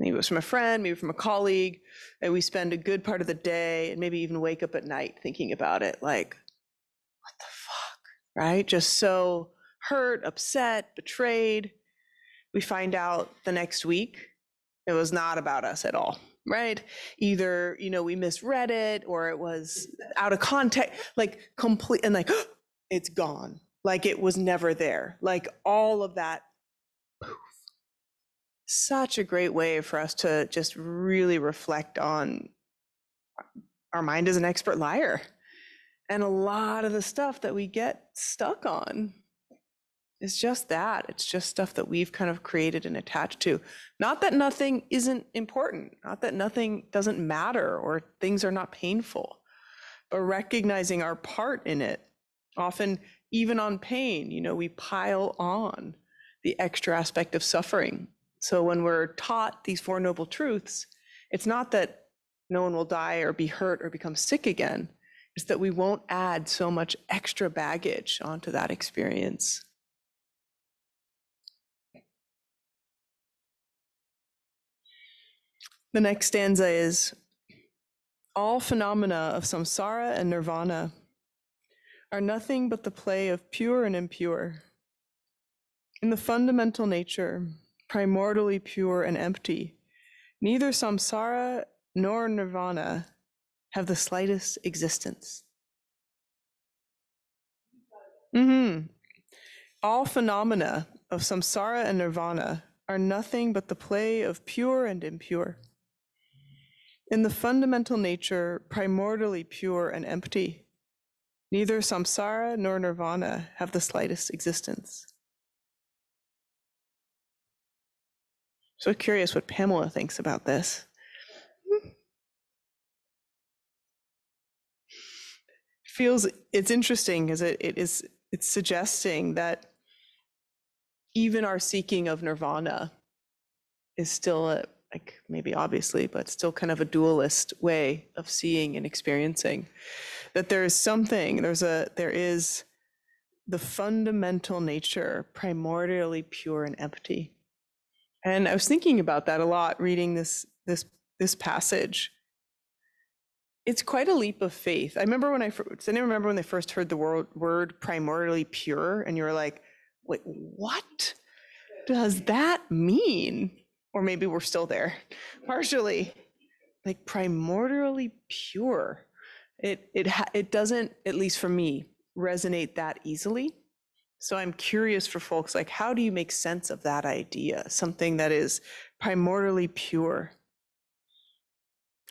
maybe it was from a friend maybe from a colleague and we spend a good part of the day and maybe even wake up at night thinking about it like what the fuck, right? Just so hurt, upset, betrayed. We find out the next week it was not about us at all. right? Either, you know, we misread it or it was out of context, like complete and like it's gone. Like it was never there. Like all of that. Such a great way for us to just really reflect on our mind is an expert liar. And a lot of the stuff that we get stuck on is just that. It's just stuff that we've kind of created and attached to. Not that nothing isn't important, not that nothing doesn't matter or things are not painful, but recognizing our part in it. Often, even on pain, you know, we pile on the extra aspect of suffering. So when we're taught these Four Noble Truths, it's not that no one will die or be hurt or become sick again. It's that we won't add so much extra baggage onto that experience. The next stanza is All phenomena of samsara and nirvana are nothing but the play of pure and impure. In the fundamental nature, primordially pure and empty, neither samsara nor nirvana have the slightest existence. Mm-hmm. All phenomena of samsara and nirvana are nothing but the play of pure and impure. In the fundamental nature, primordially pure and empty, neither samsara nor nirvana have the slightest existence. So curious what Pamela thinks about this. Feels it's interesting because it, it is it's suggesting that even our seeking of nirvana is still a like maybe obviously, but still kind of a dualist way of seeing and experiencing. That there is something, there's a, there is the fundamental nature, primordially pure and empty. And I was thinking about that a lot reading this this this passage. It's quite a leap of faith. I remember when I does anyone remember when they first heard the word, word primordially pure, and you were like, "Wait, what does that mean?" or maybe we're still there partially like primordially pure it it it doesn't at least for me resonate that easily so i'm curious for folks like how do you make sense of that idea something that is primordially pure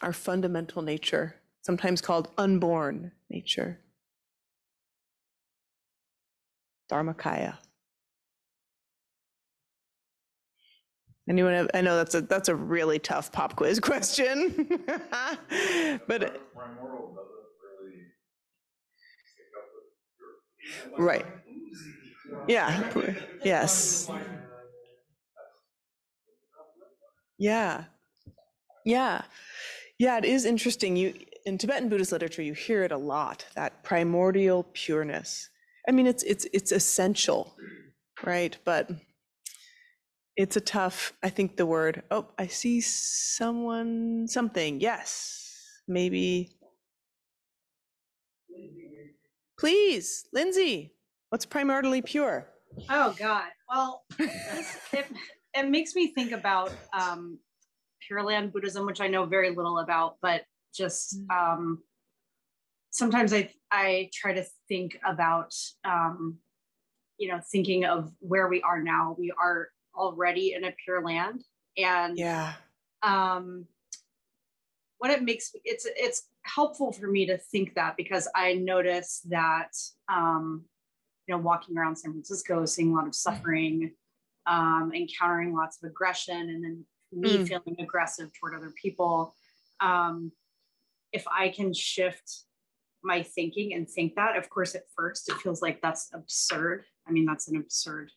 our fundamental nature sometimes called unborn nature dharmakaya Anyone have, I know that's a that's a really tough pop quiz question. but right. Yeah. Yes. Yeah. Yeah. Yeah, it is interesting. You in Tibetan Buddhist literature you hear it a lot, that primordial pureness. I mean it's it's it's essential, right? But it's a tough, I think the word, oh, I see someone, something. Yes, maybe. Please, Lindsay, what's primordially pure? Oh God. Well, it, it makes me think about um, Pure Land Buddhism, which I know very little about, but just mm. um, sometimes I I try to think about um, you know thinking of where we are now. We are already in a pure land and yeah um what it makes it's it's helpful for me to think that because i notice that um you know walking around san francisco seeing a lot of suffering um encountering lots of aggression and then me mm. feeling aggressive toward other people. Um if i can shift my thinking and think that of course at first it feels like that's absurd. I mean that's an absurd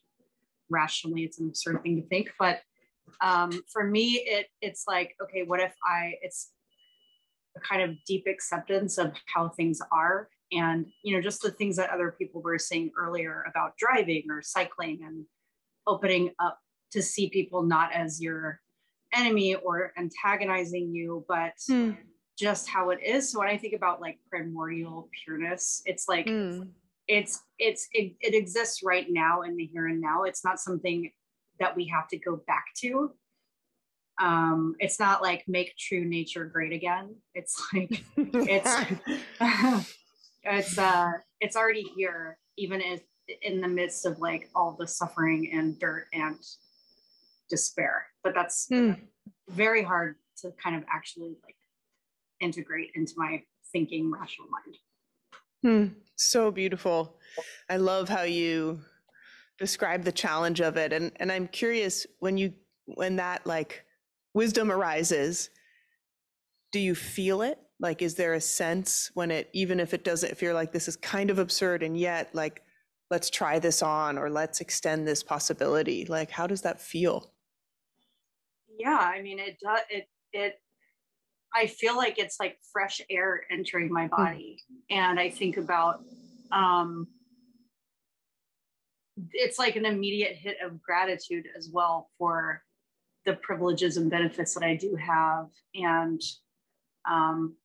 rationally it's an absurd thing to think but um, for me it it's like okay what if i it's a kind of deep acceptance of how things are and you know just the things that other people were saying earlier about driving or cycling and opening up to see people not as your enemy or antagonizing you but mm. just how it is so when i think about like primordial pureness it's like mm it's it's it, it exists right now in the here and now it's not something that we have to go back to um, it's not like make true nature great again. It's like it's it's uh it's already here, even if in the midst of like all the suffering and dirt and despair. But that's very hard to kind of actually like integrate into my thinking rational mind. Hmm, so beautiful. I love how you describe the challenge of it. And and I'm curious when you when that like wisdom arises, do you feel it? Like is there a sense when it even if it doesn't if you're like this is kind of absurd and yet like let's try this on or let's extend this possibility. Like how does that feel? Yeah, I mean it does it it I feel like it's like fresh air entering my body. And I think about um it's like an immediate hit of gratitude as well for the privileges and benefits that I do have and um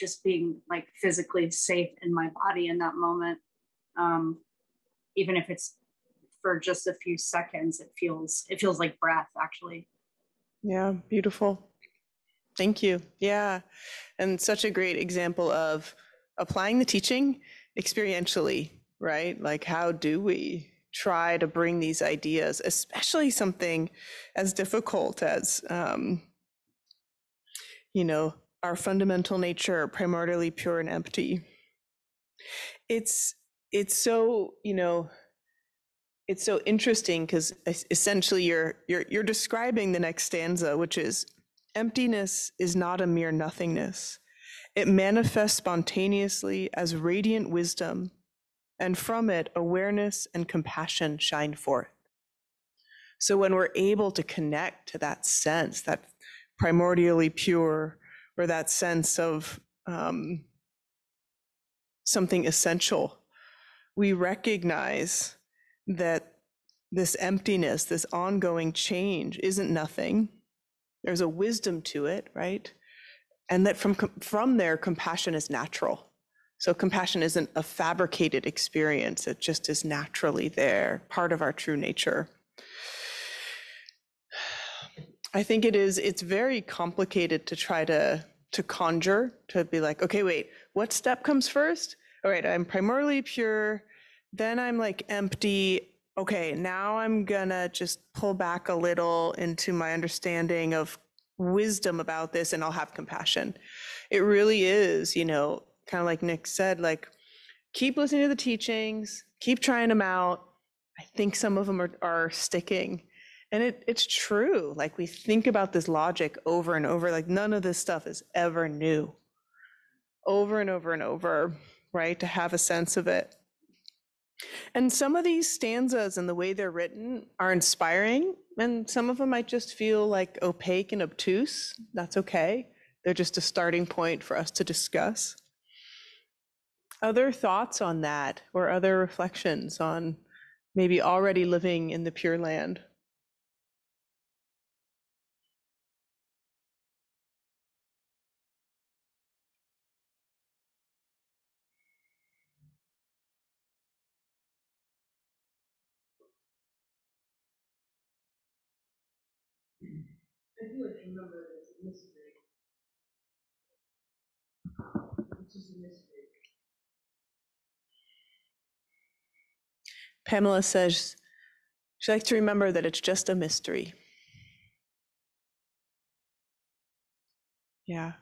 just being like physically safe in my body in that moment. Um even if it's for just a few seconds, it feels it feels like breath actually. Yeah, beautiful. Thank you. Yeah. And such a great example of applying the teaching experientially, right? Like, how do we try to bring these ideas, especially something as difficult as, um, you know, our fundamental nature, primordially pure and empty? It's, it's so, you know, it's so interesting because essentially you're you're you're describing the next stanza which is emptiness is not a mere nothingness it manifests spontaneously as radiant wisdom and from it awareness and compassion shine forth so when we're able to connect to that sense that primordially pure or that sense of um, something essential we recognize that this emptiness, this ongoing change isn't nothing. There's a wisdom to it, right? And that from, from there, compassion is natural. So compassion isn't a fabricated experience, it just is naturally there, part of our true nature. I think it is, it's very complicated to try to to conjure, to be like, okay, wait, what step comes first? All right, I'm primarily pure, then I'm like empty. Okay, now I'm gonna just pull back a little into my understanding of wisdom about this and I'll have compassion. It really is, you know, kind of like Nick said, like keep listening to the teachings, keep trying them out. I think some of them are, are sticking. And it, it's true. Like we think about this logic over and over, like none of this stuff is ever new. Over and over and over, right? To have a sense of it. And some of these stanzas and the way they're written are inspiring, and some of them might just feel like opaque and obtuse. That's okay. They're just a starting point for us to discuss. Other thoughts on that, or other reflections on maybe already living in the Pure Land? Do remember that it's a mystery. It's just a mystery. Pamela says she likes to remember that it's just a mystery. Yeah.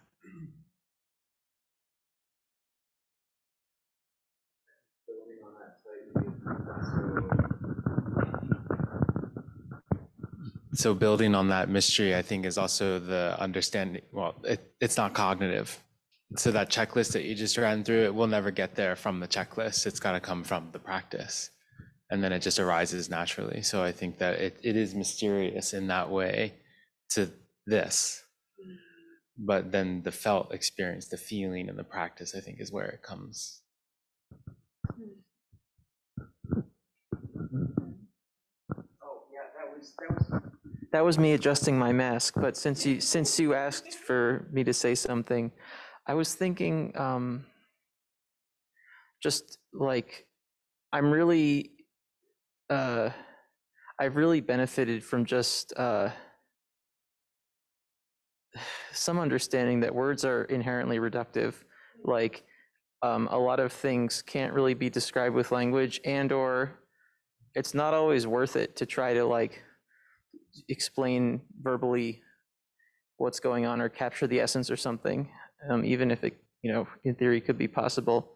So building on that mystery, I think, is also the understanding. Well, it, it's not cognitive. So that checklist that you just ran through, it will never get there from the checklist. It's got to come from the practice, and then it just arises naturally. So I think that it, it is mysterious in that way to this, but then the felt experience, the feeling, and the practice, I think, is where it comes. Oh, yeah, that was, that was. That was me adjusting my mask, but since you, since you asked for me to say something, I was thinking, um, just like, I'm really, uh, I've really benefited from just, uh, some understanding that words are inherently reductive. Like um, a lot of things can't really be described with language, and or it's not always worth it to try to like explain verbally what's going on or capture the essence or something, um, even if it, you know, in theory could be possible.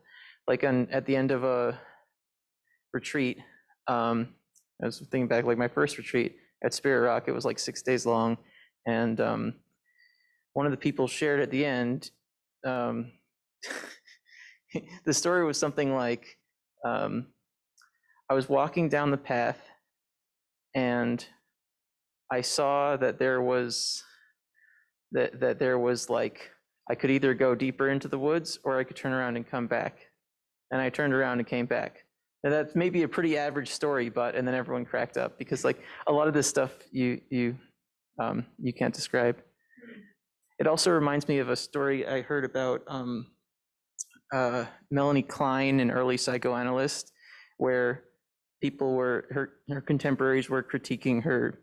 Like on, at the end of a retreat, um, I was thinking back, like my first retreat at Spirit Rock, it was like six days long. And um, one of the people shared at the end, um, the story was something like, um, I was walking down the path and I saw that there was that that there was like I could either go deeper into the woods or I could turn around and come back. And I turned around and came back. Now that's maybe a pretty average story, but and then everyone cracked up because like a lot of this stuff you you um, you can't describe. It also reminds me of a story I heard about um, uh, Melanie Klein, an early psychoanalyst, where people were her her contemporaries were critiquing her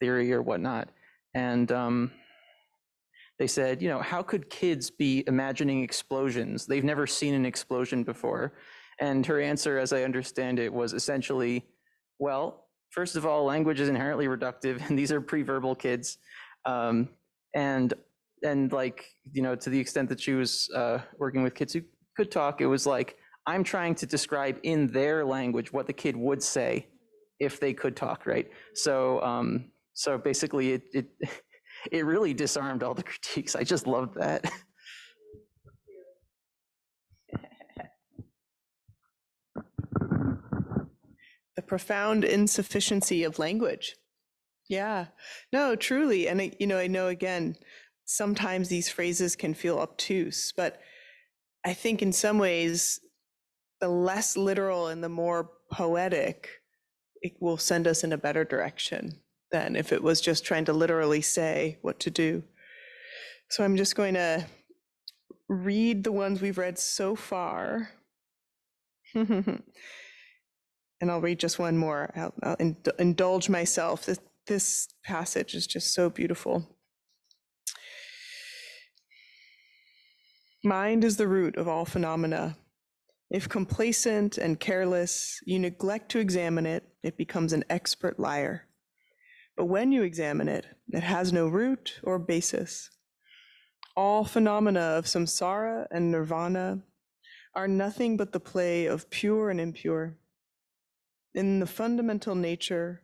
theory or whatnot, and um, they said, you know, how could kids be imagining explosions? They've never seen an explosion before. And her answer, as I understand it, was essentially, well, first of all, language is inherently reductive, and these are pre-verbal kids. Um, and and like you know, to the extent that she was uh, working with kids who could talk, it was like I'm trying to describe in their language what the kid would say if they could talk, right? So um, so basically, it it it really disarmed all the critiques. I just loved that. the profound insufficiency of language. Yeah, no, truly. And, you know, I know again, sometimes these phrases can feel obtuse, but I think in some ways, the less literal and the more poetic, it will send us in a better direction than if it was just trying to literally say what to do. So I'm just going to read the ones we've read so far. and I'll read just one more. I'll, I'll ind- indulge myself. This, this passage is just so beautiful. Mind is the root of all phenomena. If complacent and careless, you neglect to examine it, it becomes an expert liar. But when you examine it, it has no root or basis. All phenomena of samsara and nirvana are nothing but the play of pure and impure. In the fundamental nature,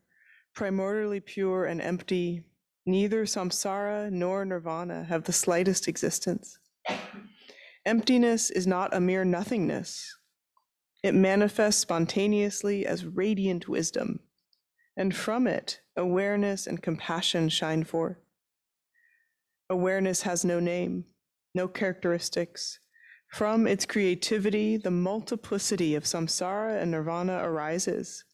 primordially pure and empty, neither samsara nor nirvana have the slightest existence. Emptiness is not a mere nothingness. It manifests spontaneously as radiant wisdom, and from it, awareness and compassion shine forth. Awareness has no name, no characteristics. From its creativity, the multiplicity of samsara and nirvana arises.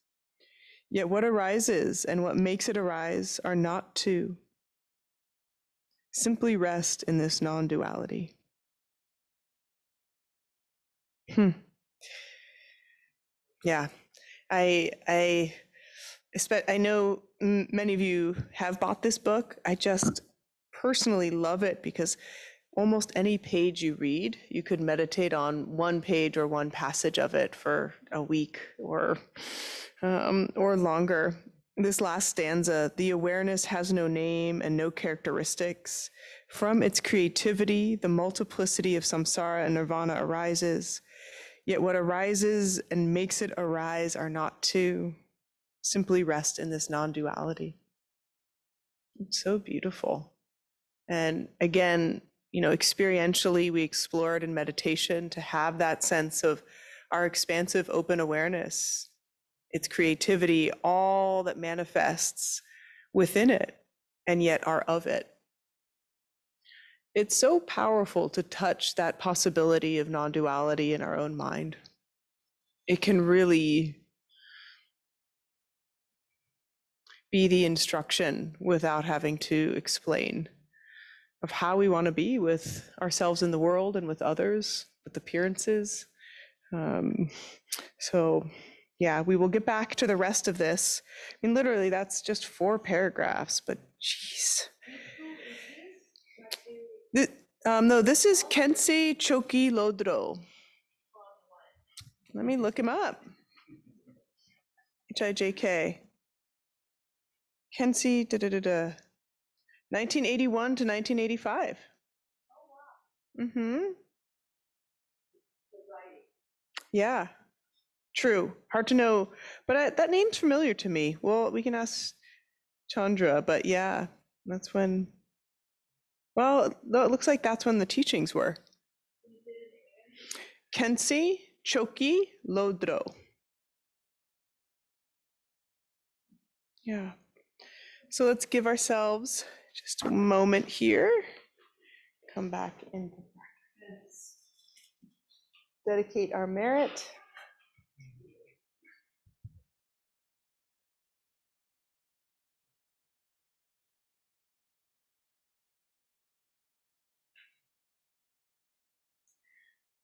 Yet what arises and what makes it arise are not two. Simply rest in this non duality. Hmm. Yeah, I, I, I know many of you have bought this book. I just personally love it because almost any page you read, you could meditate on one page or one passage of it for a week or um, or longer. This last stanza, the awareness has no name and no characteristics. From its creativity, the multiplicity of samsara and nirvana arises. Yet what arises and makes it arise are not two. Simply rest in this non duality. It's so beautiful. And again, you know, experientially, we explored in meditation to have that sense of our expansive open awareness, its creativity, all that manifests within it and yet are of it. It's so powerful to touch that possibility of non duality in our own mind. It can really be the instruction without having to explain of how we want to be with ourselves in the world and with others, with appearances. Um, so, yeah, we will get back to the rest of this. I mean, literally, that's just four paragraphs, but. Thi- Um, no, this is Khyentse Chökyi Lodrö. Let me look him up. H I J K. Khyentse, da da da da. 1981 to 1985. Oh Mm-hmm. Yeah, true. Hard to know, but I, that name's familiar to me. Well, we can ask Chandra, but yeah, that's when. Well, it looks like that's when the teachings were. Khyentse Chökyi Lodrö. Yeah. So let's give ourselves just a moment here. Come back into practice. Dedicate our merit.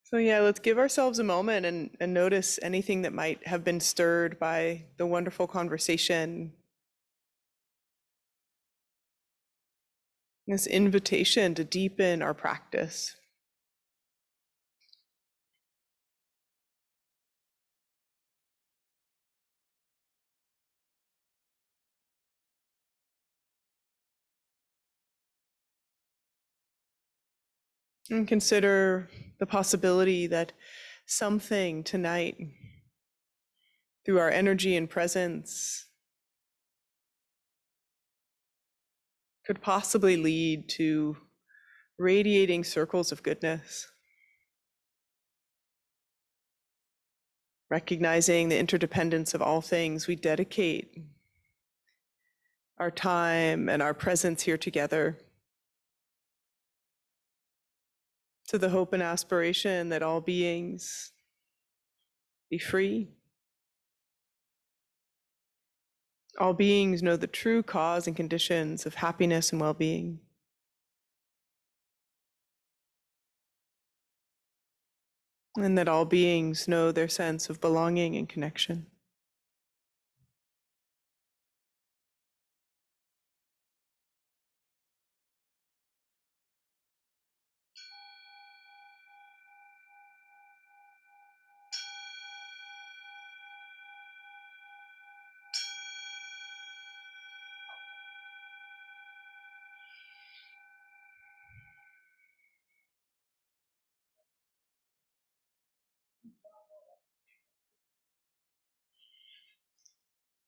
So yeah, let's give ourselves a moment and, and notice anything that might have been stirred by the wonderful conversation. This invitation to deepen our practice. And consider the possibility that something tonight, through our energy and presence, could possibly lead to radiating circles of goodness. Recognizing the interdependence of all things, we dedicate our time and our presence here together to the hope and aspiration that all beings be free. All beings know the true cause and conditions of happiness and well being. And that all beings know their sense of belonging and connection.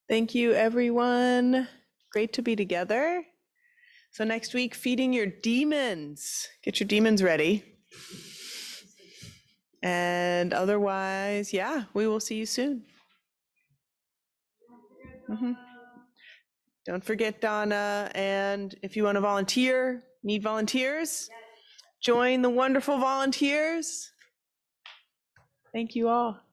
Thank you, everyone. Great to be together. So, next week, feeding your demons. Get your demons ready. And otherwise, yeah, we will see you soon. Mhm. Don't forget dana. And if you want to volunteer, need volunteers, join the wonderful volunteers. Thank you all.